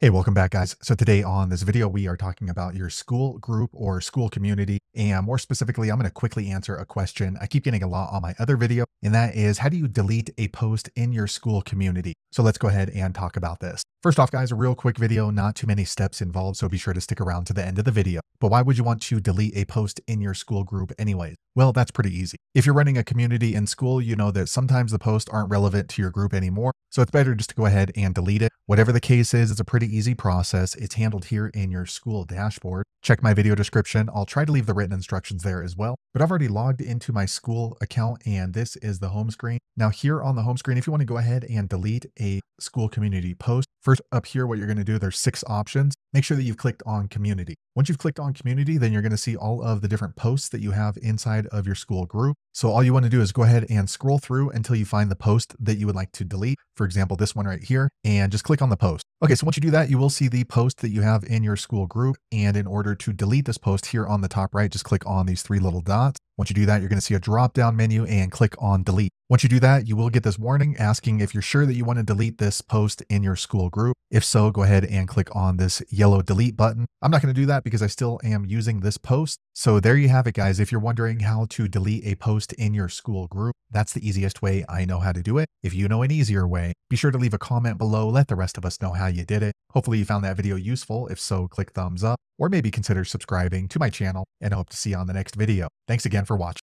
Hey, welcome back guys. So today on this video, we are talking about your Skool group or Skool community. And more specifically, I'm going to quickly answer a question I keep getting a lot on my other video. And that is how do you delete a post in your Skool community? So let's go ahead and talk about this. First off, guys, a real quick video, not too many steps involved. So be sure to stick around to the end of the video. But why would you want to delete a post in your Skool group anyways? Well, that's pretty easy. If you're running a community in Skool, you know that sometimes the posts aren't relevant to your group anymore. So it's better just to go ahead and delete it. Whatever the case is, it's a pretty easy process. It's handled here in your Skool dashboard. Check my video description. I'll try to leave the written instructions there as well. But I've already logged into my Skool account and this is the home screen. Now here on the home screen, if you want to go ahead and delete a Skool community post, first up here, what you're going to do, there's six options. Make sure that you've clicked on community. Once you've clicked on community, then you're going to see all of the different posts that you have inside of your Skool group. So all you want to do is go ahead and scroll through until you find the post that you would like to delete. For example, this one right here, and just click on the post. Okay, so once you do that, you will see the post that you have in your Skool group. And in order to delete this post here on the top right, just click on these three little dots. Once you do that, you're going to see a drop down menu and click on delete. Once you do that, you will get this warning asking if you're sure that you want to delete this post in your Skool group. If so, go ahead and click on this yellow delete button. I'm not going to do that because I still am using this post. So there you have it, guys. If you're wondering how to delete a post in your Skool group, that's the easiest way I know how to do it. If you know an easier way, be sure to leave a comment below. Let the rest of us know how you did it. Hopefully you found that video useful. If so, click thumbs up or maybe consider subscribing to my channel and I hope to see you on the next video. Thanks again for watching.